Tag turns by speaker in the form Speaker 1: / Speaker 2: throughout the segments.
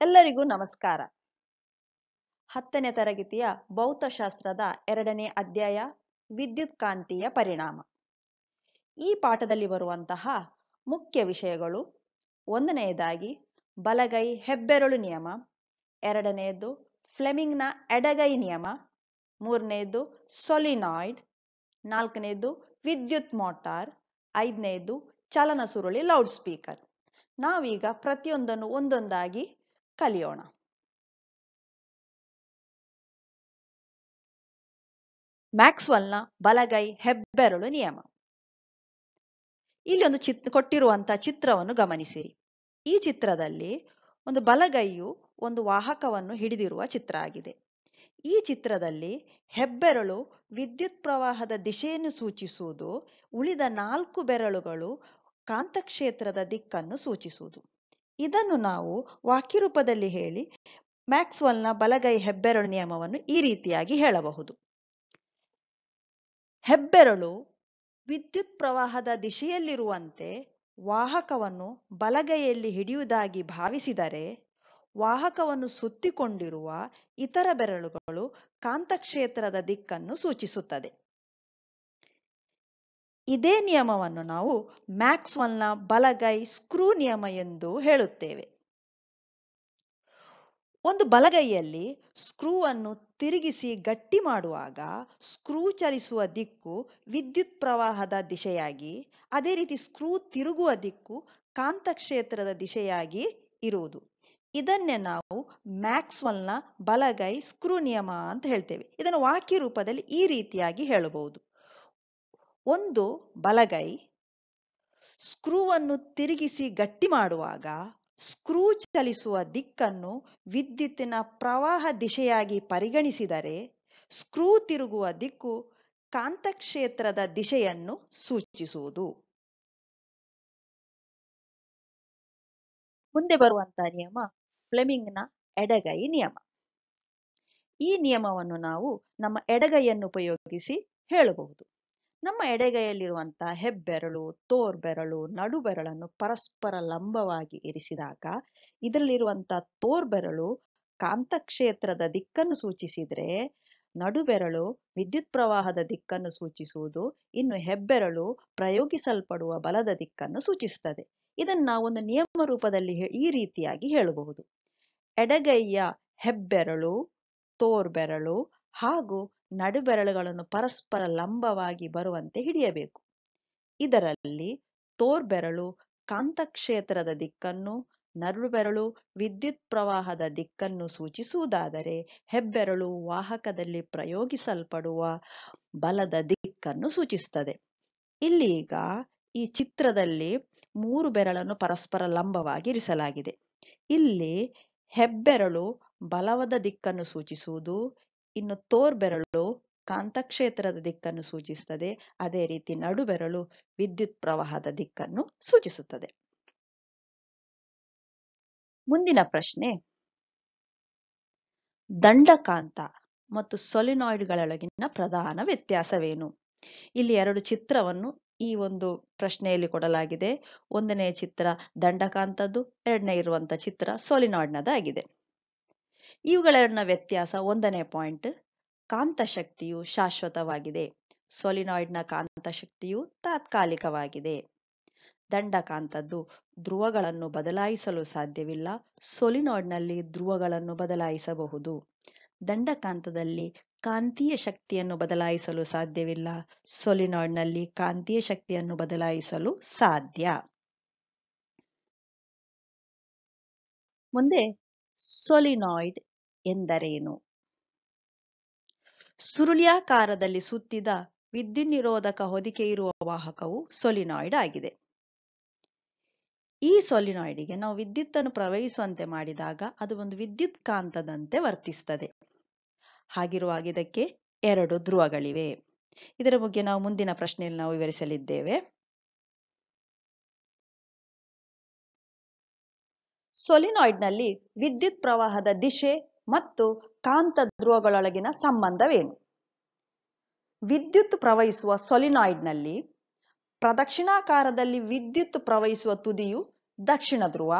Speaker 1: ಎಲ್ಲರಿಗೂ ನಮಸ್ಕಾರ. ಹತ್ತನೇ ತರಗತಿಯ ಭೌತಶಾಸ್ತ್ರದ ಎರಡನೇ ಅಧ್ಯಾಯ ವಿದ್ಯುತ್ ಕಾಂತೀಯ ಪರಿಣಾಮ. ಈ ಪಾಠದಲ್ಲಿ ಬರುವಂತಹ ಮುಖ್ಯ ವಿಷಯಗಳು, ಒಂದನೆಯದಾಗಿ ಬಲಗೈ ಹೆಬ್ಬೆರಳು ನಿಯಮ, ಎರಡನೆಯದು ಫ್ಲೆಮಿಂಗ್ನ ಎಡಗೈ ನಿಯಮ, ಮೂರನೆಯದು ಸೊಲಿನಾಯ್ಡ್, ನಾಲ್ಕನೆಯದು ವಿದ್ಯುತ್ ಮೋಟಾರ್, ಐದನೆಯದು ಚಲನ ಸುರುಳಿ ಲೌಡ್ ಸ್ಪೀಕರ್ ನಾವೀಗ ಪ್ರತಿಯೊಂದನ್ನು ಒಂದೊಂದಾಗಿ ಕಲಿಯೋಣ ಮ್ಯಾಕ್ಸ್ವೆಲ್ನ ಬಲಗೈ ಹೆಬ್ಬೆರಳು ನಿಯಮ ಇಲ್ಲಿ ಒಂದು ಚಿತ್ ಕೊಟ್ಟಿರುವಂತಹ ಚಿತ್ರವನ್ನು ಗಮನಿಸಿರಿ ಈ ಚಿತ್ರದಲ್ಲಿ ಒಂದು ಬಲಗೈಯು ಒಂದು ವಾಹಕವನ್ನು ಹಿಡಿದಿರುವ ಚಿತ್ರ ಆಗಿದೆ ಈ ಚಿತ್ರದಲ್ಲಿ ಹೆಬ್ಬೆರಳು ವಿದ್ಯುತ್ ಪ್ರವಾಹದ ದಿಶೆಯನ್ನು ಸೂಚಿಸುವುದು ಉಳಿದ ನಾಲ್ಕು ಬೆರಳುಗಳು ಕಾಂತಕ್ಷೇತ್ರದ ದಿಕ್ಕನ್ನು ಸೂಚಿಸುವುದು ಇದನ್ನು ನಾವು ವಾಕ್ಯರೂಪದಲ್ಲಿ ಹೇಳಿ ಮ್ಯಾಕ್ಸ್ವೆಲ್ನ ಬಲಗೈ ಹೆಬ್ಬೆರಳು ನಿಯಮವನ್ನು ಈ ರೀತಿಯಾಗಿ ಹೇಳಬಹುದು. ಹೆಬ್ಬೆರಳು ವಿದ್ಯುತ್ ಪ್ರವಾಹದ ದಿಶೆಯಲ್ಲಿರುವಂತೆ ವಾಹಕವನ್ನು ಬಲಗೈಯಲ್ಲಿ ಹಿಡಿಯುವುದಾಗಿ ಭಾವಿಸಿದರೆ ವಾಹಕವನ್ನು ಸುತ್ತಿಕೊಂಡಿರುವ ಇತರ ಬೆರಳುಗಳು ಕಾಂತಕ್ಷೇತ್ರದ ದಿಕ್ಕನ್ನು ಸೂಚಿಸುತ್ತದೆ. ಇದೇ ನಿಯಮವನ್ನು ನಾವು ಮ್ಯಾಕ್ಸ್ವೆಲ್ನ ಬಲಗೈ ಸ್ಕ್ರೂ ನಿಯಮ ಎಂದು ಹೇಳುತ್ತೇವೆ. ಒಂದು ಬಲಗೈಯಲ್ಲಿ ಸ್ಕ್ರೂ ಅನ್ನು ತಿರುಗಿಸಿ ಗಟ್ಟಿ ಮಾಡುವಾಗ ಸ್ಕ್ರೂ ಚಲಿಸುವ ದಿಕ್ಕು ವಿದ್ಯುತ್ ಪ್ರವಾಹದ ದಿಶೆಯಾಗಿ, ಅದೇ ರೀತಿ ಸ್ಕ್ರೂ ತಿರುಗುವ ದಿಕ್ಕು ಕಾಂತಕ್ಷೇತ್ರದ ದಿಶೆಯಾಗಿ ಇರುವುದು. ಇದನ್ನೇ ನಾವು ಮ್ಯಾಕ್ಸ್ವೆಲ್ನ ಬಲಗೈ ಸ್ಕ್ರೂ ನಿಯಮ ಅಂತ ಹೇಳ್ತೇವೆ. ಇದನ್ನು ವಾಕ್ಯ ರೂಪದಲ್ಲಿ ಈ ರೀತಿಯಾಗಿ ಹೇಳಬಹುದು. ಒಂದು ಬಲಗೈ, ಸ್ಕ್ರೂವನ್ನು ತಿರುಗಿಸಿ ಗಟ್ಟಿ ಮಾಡುವಾಗ ಸ್ಕ್ರೂ ಚಲಿಸುವ ದಿಕ್ಕನ್ನು ವಿದ್ಯುತ್ತಿನ ಪ್ರವಾಹ ದಿಶೆಯಾಗಿ ಪರಿಗಣಿಸಿದರೆ ಸ್ಕ್ರೂ ತಿರುಗುವ ದಿಕ್ಕು ಕಾಂತಕ್ಷೇತ್ರದ ದಿಶೆಯನ್ನು ಸೂಚಿಸುವುದು. ಮುಂದೆ ಬರುವಂತಹ ನಿಯಮ ಫ್ಲೆಮಿಂಗ್ನ ಎಡಗೈ ನಿಯಮ. ಈ ನಿಯಮವನ್ನು ನಾವು ನಮ್ಮ ಎಡಗೈಯನ್ನು ಉಪಯೋಗಿಸಿ ಹೇಳಬಹುದು. ನಮ್ಮ ಎಡಗೈಯಲ್ಲಿರುವಂತಹ ಹೆಬ್ಬೆರಳು, ತೋರ್ಬೆರಳು, ನಡುಬೆರಳನ್ನು ಪರಸ್ಪರ ಲಂಬವಾಗಿ ಇರಿಸಿದಾಗ ಇದರಲ್ಲಿರುವಂತಹ ತೋರ್ಬೆರಳು ಕಾಂತಕ್ಷೇತ್ರದ ದಿಕ್ಕನ್ನು ಸೂಚಿಸಿದ್ರೆ ನಡುಬೆರಳು ವಿದ್ಯುತ್ ಪ್ರವಾಹದ ದಿಕ್ಕನ್ನು ಸೂಚಿಸುವುದು, ಇನ್ನು ಹೆಬ್ಬೆರಳು ಪ್ರಯೋಗಿಸಲ್ಪಡುವ ಬಲದ ದಿಕ್ಕನ್ನು ಸೂಚಿಸುತ್ತದೆ. ಇದನ್ನು ಒಂದು ನಿಯಮ ರೂಪದಲ್ಲಿ ಈ ರೀತಿಯಾಗಿ ಹೇಳಬಹುದು. ಎಡಗೈಯ ಹೆಬ್ಬೆರಳು, ತೋರ್ಬೆರಳು ಹಾಗೂ ನಡುಬೆರಳುಗಳನ್ನು ಪರಸ್ಪರ ಲಂಬವಾಗಿ ಬರುವಂತೆ ಹಿಡಿಯಬೇಕು. ಇದರಲ್ಲಿ ತೋರ್ಬೆರಳು, ಕಾಂತಕ್ಷೇತ್ರದ ದಿಕ್ಕನ್ನು, ನಡುಬೆರಳು, ವಿದ್ಯುತ್ ಪ್ರವಾಹದ ದಿಕ್ಕನ್ನು ಸೂಚಿಸುವುದಾದರೆ ಹೆಬ್ಬೆರಳು ವಾಹಕದಲ್ಲಿ ಪ್ರಯೋಗಿಸಲ್ಪಡುವ ಬಲದ ದಿಕ್ಕನ್ನು ಸೂಚಿಸುತ್ತದೆ. ಇಲ್ಲಿ ಈಗ ಈ ಚಿತ್ರದಲ್ಲಿ ಮೂರು ಬೆರಳನ್ನು ಪರಸ್ಪರ ಲಂಬವಾಗಿ ಇರಿಸಲಾಗಿದೆ. ಇಲ್ಲಿ ಹೆಬ್ಬೆರಳು ಬಲವದ ದಿಕ್ಕನ್ನು ಸೂಚಿಸುವುದು ಇನ್ನು ತೋರ್ಬೆರಳು ಕಾಂತಕ್ಷೇತ್ರದ ದಿಕ್ಕನ್ನು ಸೂಚಿಸುತ್ತದೆ. ಅದೇ ರೀತಿ ನಡುಬೆರಳು ವಿದ್ಯುತ್ ಪ್ರವಾಹದ ದಿಕ್ಕನ್ನು ಸೂಚಿಸುತ್ತದೆ. ಮುಂದಿನ ಪ್ರಶ್ನೆ. ದಂಡಕಾಂತ ಮತ್ತು ಸೊಲಿನಾಯ್ಡ್ಗಳೊಳಗಿನ ಪ್ರಧಾನ ವ್ಯತ್ಯಾಸವೇನು? ಇಲ್ಲಿ ಎರಡು ಚಿತ್ರವನ್ನು ಈ ಒಂದು ಪ್ರಶ್ನೆಯಲ್ಲಿ ಕೊಡಲಾಗಿದೆ. ಒಂದನೇ ಚಿತ್ರ ದಂಡಕಾಂತದ್ದು, ಎರಡನೇ ಇರುವಂತಹ ಚಿತ್ರ ಸೊಲಿನಾಯ್ಡ್ನದಾಗಿದೆ. ಇವುಗಳೆರಡನ ವ್ಯತ್ಯಾಸ ಒಂದನೇ ಪಾಯಿಂಟ್. ಕಾಂತ ಶಕ್ತಿಯು ಶಾಶ್ವತವಾಗಿದೆ. ಸೊಲಿನಾಯ್ಡ್ನ ಕಾಂತಶಕ್ತಿಯು ತಾತ್ಕಾಲಿಕವಾಗಿದೆ. ದಂಡಕಾಂತದ್ದು ಧ್ರುವಗಳನ್ನು ಬದಲಾಯಿಸಲು ಸಾಧ್ಯವಿಲ್ಲ. ಸೊಲಿನಾಯ್ಡ್ನಲ್ಲಿ ಧ್ರುವಗಳನ್ನು ಬದಲಾಯಿಸಬಹುದು. ದಂಡಕಾಂತದಲ್ಲಿ ಕಾಂತೀಯ ಶಕ್ತಿಯನ್ನು ಬದಲಾಯಿಸಲು ಸಾಧ್ಯವಿಲ್ಲ. ಸೊಲಿನಾಯ್ಡ್ನಲ್ಲಿ ಕಾಂತೀಯ ಶಕ್ತಿಯನ್ನು ಬದಲಾಯಿಸಲು ಸಾಧ್ಯ. ಮುಂದೆ ಸೊಲಿನಾಯ್ಡ್ ಎಂದರೇನು? ಸುರುಳಿಯಾಕಾರದಲ್ಲಿ ಸುತ್ತಿದ ವಿದ್ಯುನ್ನಿರೋಧಕ ಹೊದಿಕೆ ಇರುವ ವಾಹಕವು ಸೊಲಿನಾಯ್ಡ್ ಆಗಿದೆ. ಈ ಸೊಲಿನಾಯ್ಡಿಗೆ ನಾವು ವಿದ್ಯುತ್ತನ್ನು ಪ್ರವಹಿಸುವಂತೆ ಮಾಡಿದಾಗ ಅದು ಒಂದು ವಿದ್ಯುತ್ ಕಾಂತದಂತೆ ವರ್ತಿಸುತ್ತದೆ ಹಾಗಿರುವಾಗ ಇದಕ್ಕೆ ಎರಡು ಧ್ರುವಗಳಿವೆ. ಇದರ ಬಗ್ಗೆ ನಾವು ಮುಂದಿನ ಪ್ರಶ್ನೆಯಲ್ಲಿ ನಾವು ವಿವರಿಸಲಿದ್ದೇವೆ. ಸೊಲಿನಾಯ್ಡ್ನಲ್ಲಿ ವಿದ್ಯುತ್ ಪ್ರವಾಹದ ದಿಶೆ ಮತ್ತು ಕಾಂತ ಧ್ರುವಗಳೊಳಗಿನ ಸಂಬಂಧವೇನು? ವಿದ್ಯುತ್ ಪ್ರವಹಿಸುವ ಸೊಲಿನಾಯ್ಡ್ನಲ್ಲಿ ಪ್ರದಕ್ಷಿಣಾಕಾರದಲ್ಲಿ ವಿದ್ಯುತ್ ಪ್ರವಹಿಸುವ ತುದಿಯು ದಕ್ಷಿಣ ಧ್ರುವ.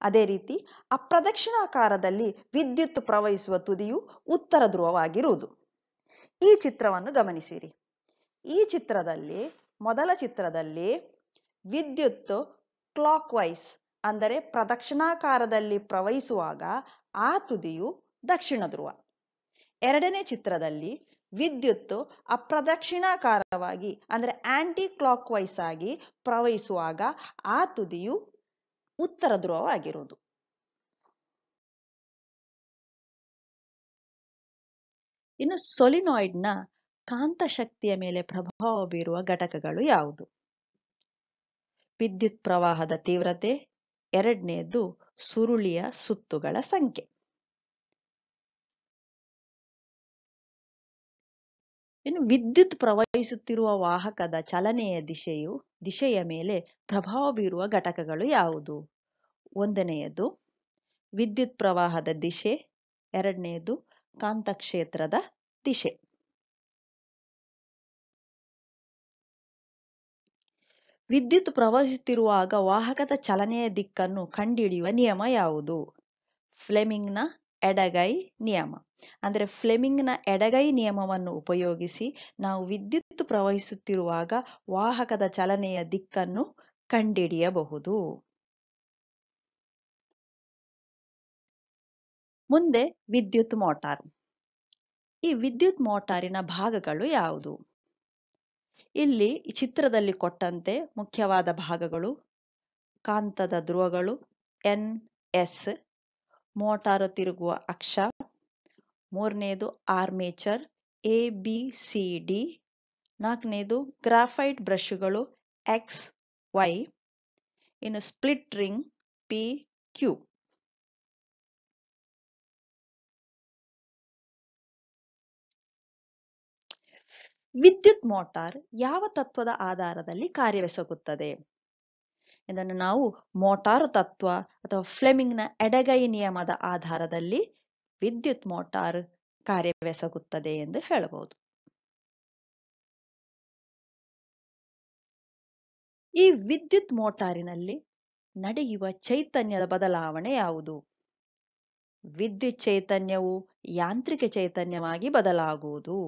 Speaker 1: ಅದೇ ರೀತಿ ಅಪ್ರದಕ್ಷಿಣಾಕಾರದಲ್ಲಿ ವಿದ್ಯುತ್ ಪ್ರವಹಿಸುವ ತುದಿಯು ಉತ್ತರ ಧ್ರುವವಾಗಿರುವುದು. ಈ ಚಿತ್ರವನ್ನು ಗಮನಿಸಿರಿ. ಈ ಚಿತ್ರದಲ್ಲಿ, ಮೊದಲ ಚಿತ್ರದಲ್ಲಿ ವಿದ್ಯುತ್ ಕ್ಲಾಕ್ ವೈಸ್ ಅಂದರೆ ಪ್ರದಕ್ಷಿಣಾಕಾರದಲ್ಲಿ ಪ್ರವಹಿಸುವಾಗ ಆ ತುದಿಯು ದಕ್ಷಿಣ ಧ್ರುವ. ಎರಡನೇ ಚಿತ್ರದಲ್ಲಿ ವಿದ್ಯುತ್ ಅಪ್ರದಕ್ಷಿಣಾಕಾರವಾಗಿ ಅಂದರೆ ಆಂಟಿ ಕ್ಲಾಕ್ ವೈಸ್ ಆಗಿ ಪ್ರವಹಿಸುವಾಗ ಆ ತುದಿಯು ಉತ್ತರ ಧ್ರುವವಾಗಿರುವುದು. ಇನ್ನು ಸೊಲಿನಾಯ್ಡ್ನ ಕಾಂತಶಕ್ತಿಯ ಮೇಲೆ ಪ್ರಭಾವ ಬೀರುವ ಘಟಕಗಳು ಯಾವುದು? ವಿದ್ಯುತ್ ಪ್ರವಾಹದ ತೀವ್ರತೆ ಎರಡನೆಯದು ಸುರುಳಿಯ ಸುತ್ತುಗಳ ಸಂಖ್ಯೆ. ಇನ್ನು ವಿದ್ಯುತ್ ಪ್ರವಹಿಸುತ್ತಿರುವ ವಾಹಕದ ಚಲನೆಯ ದಿಶೆಯು, ದಿಶೆಯ ಮೇಲೆ ಪ್ರಭಾವ ಬೀರುವ ಘಟಕಗಳು ಯಾವುದು? ಒಂದನೆಯದು ವಿದ್ಯುತ್ ಪ್ರವಾಹದ ದಿಶೆ ಎರಡನೆಯದು ಕಾಂತಕ್ಷೇತ್ರದ ದಿಶೆ. ವಿದ್ಯುತ್ ಪ್ರವಹಿಸುತ್ತಿರುವಾಗ ವಾಹಕದ ಚಲನೆಯ ದಿಕ್ಕನ್ನು ಕಂಡುಹಿಡಿಯುವ ನಿಯಮ ಯಾವುದು? ಫ್ಲೆಮಿಂಗ್ನ ಎಡಗೈ ನಿಯಮ. ಅಂದರೆ ಫ್ಲೆಮಿಂಗ್ನ ಎಡಗೈ ನಿಯಮವನ್ನು ಉಪಯೋಗಿಸಿ ನಾವು ವಿದ್ಯುತ್ ಪ್ರವಹಿಸುತ್ತಿರುವಾಗ ವಾಹಕದ ಚಲನೆಯ ದಿಕ್ಕನ್ನು ಕಂಡುಹಿಡಿಯಬಹುದು. ಮುಂದೆ ವಿದ್ಯುತ್ ಮೋಟಾರ್. ಈ ವಿದ್ಯುತ್ ಮೋಟಾರಿನ ಭಾಗಗಳು ಯಾವುದು? ಇಲ್ಲಿ ಚಿತ್ರದಲ್ಲಿ ಕೊಟ್ಟಂತೆ ಮುಖ್ಯವಾದ ಭಾಗಗಳು ಕಾಂತದ ಧ್ರುವಗಳು, ಎನ್, ಎಸ್, ಮೋಟಾರು ತಿರುಗುವ ಅಕ್ಷ, ಮೂರನೇದು armature, A, B, C, D, ನಾಲ್ಕನೇದು ಗ್ರಾಫೈಟ್ ಬ್ರಷ್ಗಳು, ಎಕ್ಸ್, ವೈ, ಇನ್ನು ಸ್ಪ್ಲಿಟ್ ರಿಂಗ್, ಪಿ, ಕ್ಯೂ. ವಿದ್ಯುತ್ ಮೋಟಾರ್ ಯಾವ ತತ್ವದ ಆಧಾರದಲ್ಲಿ ಕಾರ್ಯವೆಸಗುತ್ತದೆ? ಇದನ್ನು ನಾವು ಮೋಟಾರು ತತ್ವ ಅಥವಾ ಫ್ಲೆಮಿಂಗ್ನ ಎಡಗೈ ನಿಯಮದ ಆಧಾರದಲ್ಲಿ ವಿದ್ಯುತ್ ಮೋಟಾರ್ ಕಾರ್ಯವೆಸಗುತ್ತದೆ ಎಂದು ಹೇಳಬಹುದು. ಈ ವಿದ್ಯುತ್ ಮೋಟಾರಿನಲ್ಲಿ ನಡೆಯುವ ಚೈತನ್ಯದ ಬದಲಾವಣೆ ಯಾವುದು? ವಿದ್ಯುತ್ ಚೈತನ್ಯವು ಯಾಂತ್ರಿಕ ಚೈತನ್ಯವಾಗಿ ಬದಲಾಗುವುದು.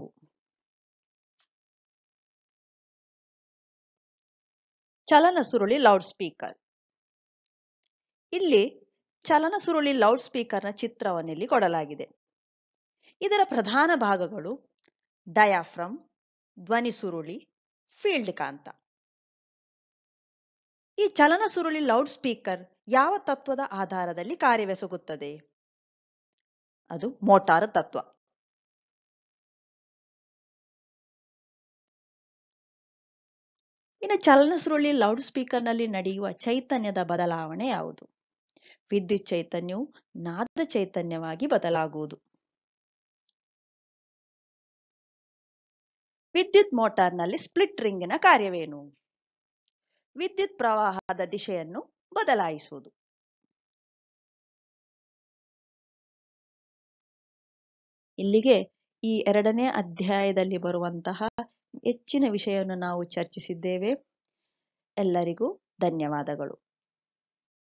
Speaker 1: ಚಲನ ಸುರುಳಿ ಲೌಡ್ ಸ್ಪೀಕರ್ ಇಲ್ಲಿ ಚಲನ ಸುರುಳಿ ಲೌಡ್ ಸ್ಪೀಕರ್ನ ಚಿತ್ರವನ್ನು ಇಲ್ಲಿ ಕೊಡಲಾಗಿದೆ. ಇದರ ಪ್ರಧಾನ ಭಾಗಗಳು ಡಯಾಫ್ರಮ್, ಧ್ವನಿ ಸುರುಳಿ, ಫೀಲ್ಡ್ ಕಾಂತ. ಈ ಚಲನ ಸುರುಳಿ ಲೌಡ್ ಸ್ಪೀಕರ್ ಯಾವ ತತ್ವದ ಆಧಾರದಲ್ಲಿ ಕಾರ್ಯವೆಸಗುತ್ತದೆ? ಅದು ಮೋಟಾರ್ ತತ್ವ. ಇನ್ನು ಚಲನಸುರುಳಿ ಲೌಡ್ ಸ್ಪೀಕರ್ನಲ್ಲಿ ನಡೆಯುವ ಚೈತನ್ಯದ ಬದಲಾವಣೆ ಯಾವುದು? ವಿದ್ಯುತ್ ಚೈತನ್ಯವು ನಾದ ಚೈತನ್ಯವಾಗಿ ಬದಲಾಗುವುದು. ವಿದ್ಯುತ್ ಮೋಟಾರ್ನಲ್ಲಿ ಸ್ಪ್ಲಿಟ್ ರಿಂಗಿನ ಕಾರ್ಯವೇನು? ವಿದ್ಯುತ್ ಪ್ರವಾಹದ ದಿಶೆಯನ್ನು ಬದಲಾಯಿಸುವುದು. ಇಲ್ಲಿಗೆ ಈ ಎರಡನೇ ಅಧ್ಯಾಯದಲ್ಲಿ ಬರುವಂತಹ ಹೆಚ್ಚಿನ ವಿಷಯವನ್ನು ನಾವು ಚರ್ಚಿಸಿದ್ದೇವೆ. ಎಲ್ಲರಿಗೂ ಧನ್ಯವಾದಗಳು.